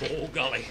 Oh, golly.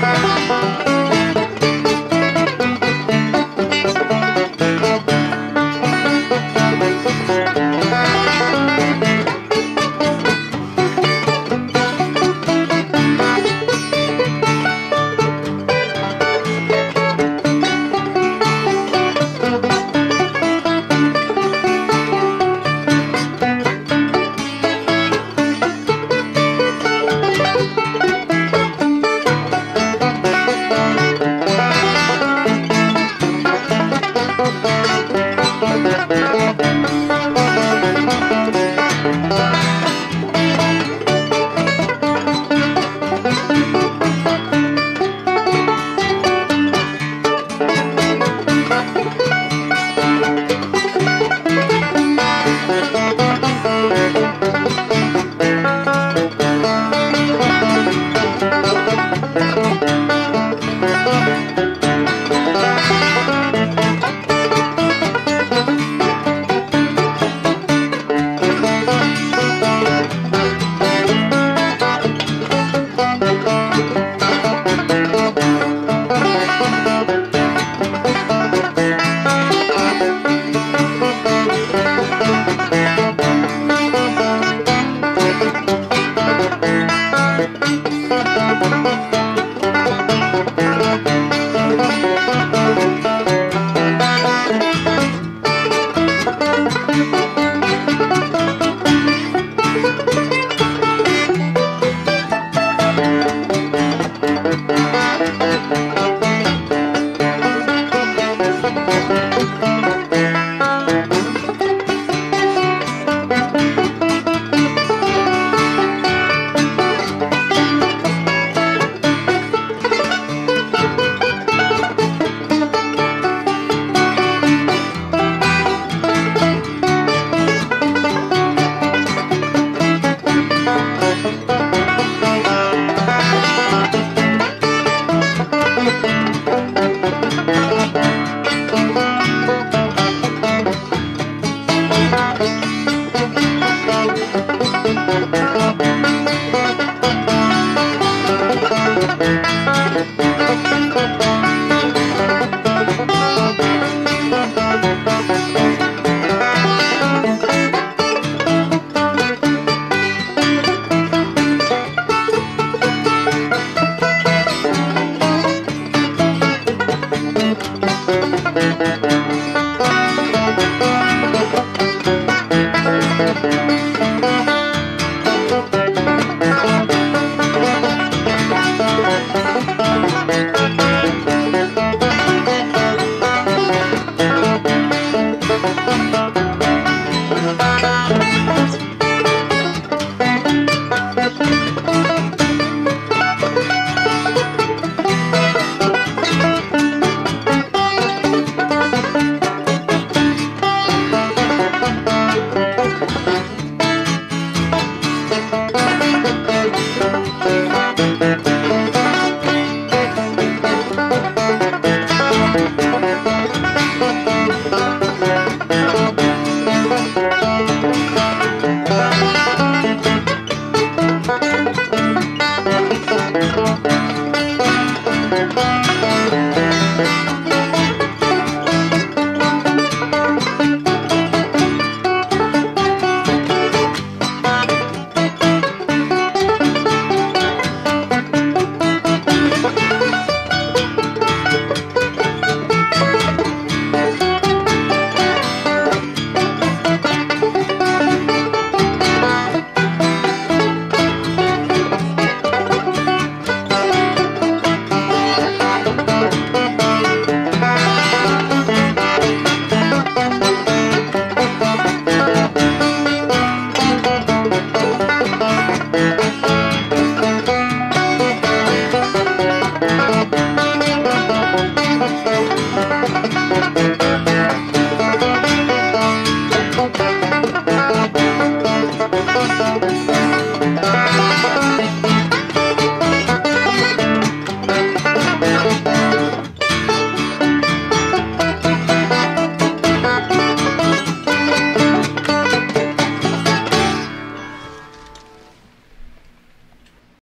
Thank